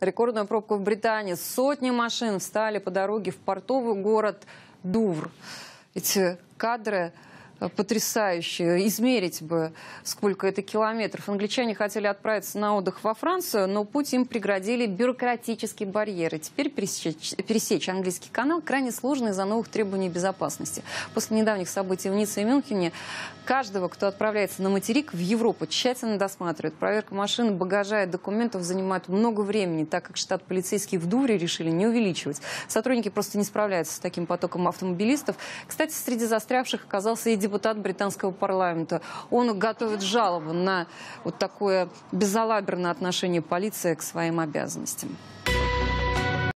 Рекордная пробка в Британии. Сотни машин встали по дороге в портовый город Дувр. Эти кадры потрясающие. Измерить бы, сколько это километров. Англичане хотели отправиться на отдых во Францию, но путь им преградили бюрократические барьеры. Теперь пересечь, пересечь английский канал крайне сложно из-за новых требований безопасности. После недавних событий в Ницце и Мюнхене каждого, кто отправляется на материк в Европу, тщательно досматривают. Проверка машин, багажа и документов занимает много времени, так как штат полицейских в Дувре решили не увеличивать. Сотрудники просто не справляются с таким потоком автомобилистов. Кстати, среди застрявших оказался и депутат британского парламента. Он готовит жалобу на вот такое безалаберное отношение полиции к своим обязанностям.